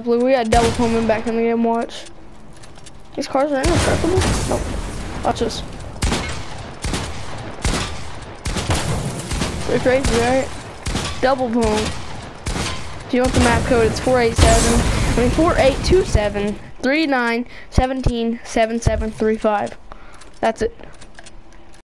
Blue, we got double pumping back in the game, watch. These cars are indestructible? Nope. Watch this. They're crazy, right? Double boom. If you want the map code, it's 487, I mean 4827 39 17 7735. That's it.